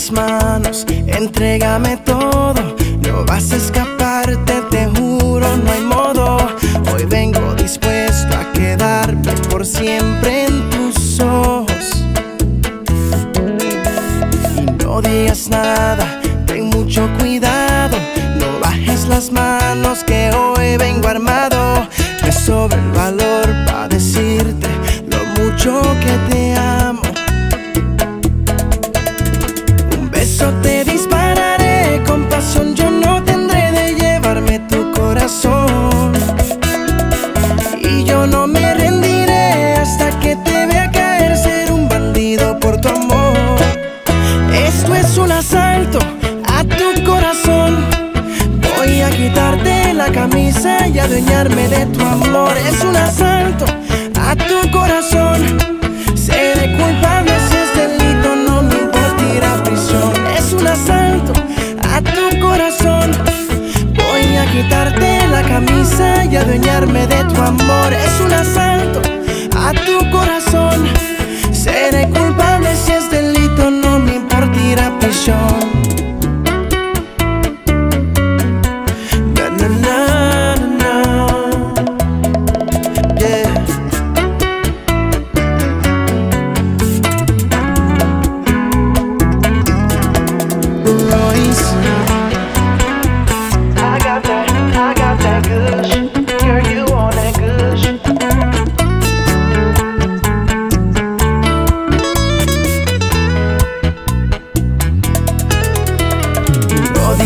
las manos, entrégame todo. No vas a escaparte, te juro, no hay modo. Hoy vengo dispuesto a quedarme por siempre en tus ojos. Y no digas nada, ten mucho cuidado. No bajes las manos que hoy vengo armado. Me sobra el valor camisa y adueñarme de tu amor. Es un asalto a tu corazón. Seré culpable si es delito, no me importa ir a prisión. Es un asalto a tu corazón. Voy a quitarte la camisa y adueñarme de tu amor. Es un asalto a tu corazón.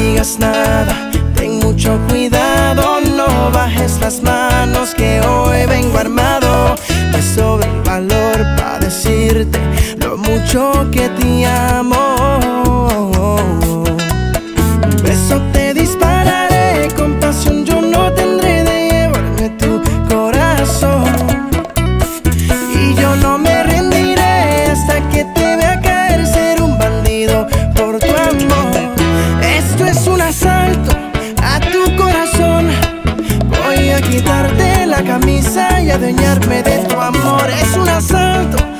Digas nada, ten mucho cuidado, no bajes las manos que hoy vengo armado. Asalto a tu corazón. Voy a quitarte la camisa y adueñarme de tu amor. Es un asalto